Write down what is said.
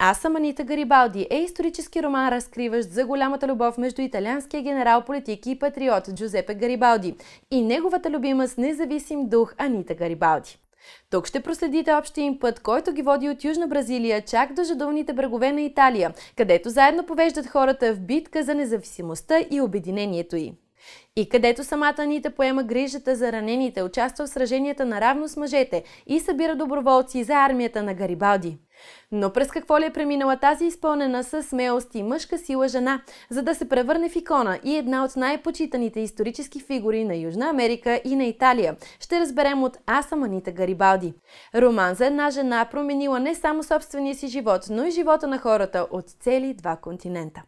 Аз съм Анита Гарибалди е исторически роман, разкриващ за голямата любов между италианския генерал, политик и патриот Джузепе Гарибалди и неговата любима с независим дух Анита Гарибалди. Тук ще проследите общия им път, който ги води от Южна Бразилия чак до жадовните брегове на Италия, където заедно повеждат хората в битка за независимостта и обединението й. И където самата Анита поема грижата за ранените, участва в сраженията наравно с мъжете и събира доброволци за армията на Гарибалди. Но през какво ли е преминала тази изпълнена с смелост и мъжка сила жена, за да се превърне в икона и една от най-почитаните исторически фигури на Южна Америка и на Италия, ще разберем от Аса Манита Гарибалди. Роман за една жена променила не само собствения си живот, но и живота на хората от цели два континента.